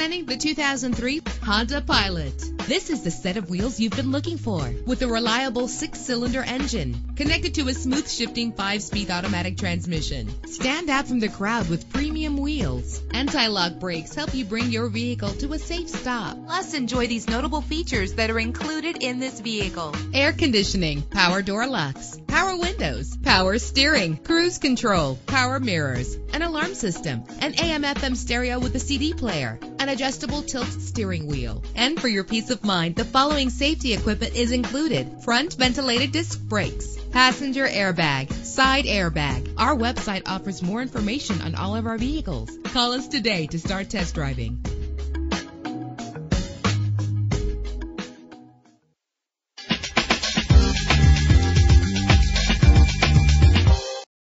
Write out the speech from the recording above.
Presenting the 2003 Honda Pilot. This is the set of wheels you've been looking for with a reliable six-cylinder engine connected to a smooth shifting five-speed automatic transmission. Stand out from the crowd with premium wheels. Anti-lock brakes help you bring your vehicle to a safe stop. Plus, enjoy these notable features that are included in this vehicle. Air conditioning, power door locks, power windows, power steering, cruise control, power mirrors, an alarm system, an AM FM stereo with a CD player, adjustable tilt steering wheel. And for your peace of mind, the following safety equipment is included. Front ventilated disc brakes, passenger airbag, side airbag. Our website offers more information on all of our vehicles. Call us today to start test driving.